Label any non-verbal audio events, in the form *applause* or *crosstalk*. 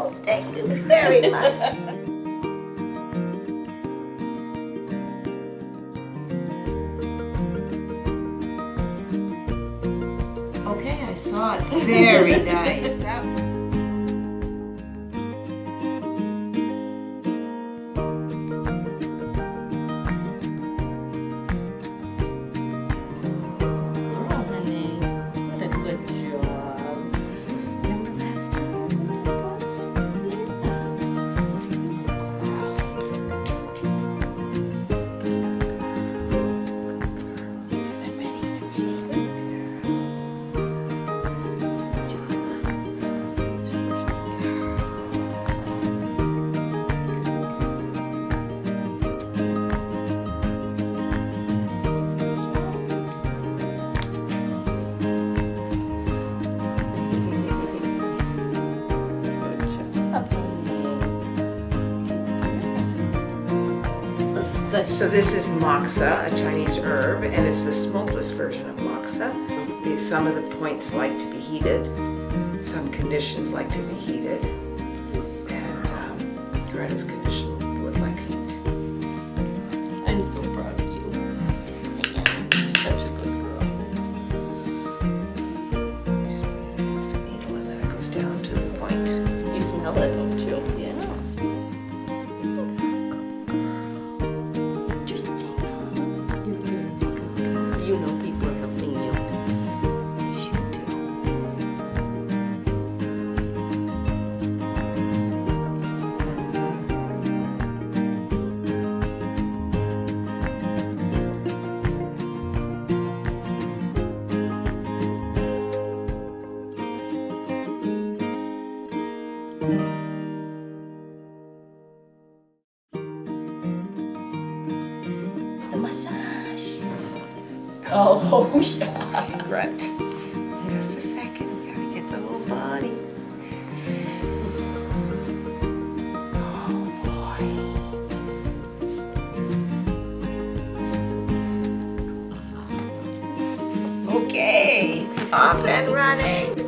Oh, thank you very much. Okay, I saw it. Very *laughs* nice. That job. So this is moxa, a Chinese herb, and it's the smokeless version of moxa. Some of the points like to be heated, some conditions like to be heated, and um, Gretta's condition would like heat. I'm so proud of you. You're such a good girl. Just put it against the needle and then it goes down to the point. You smell it, don't you? The massage. Oh, *laughs* yeah. Right. Just a second, we gotta get the whole body. Oh boy. Okay, off and running.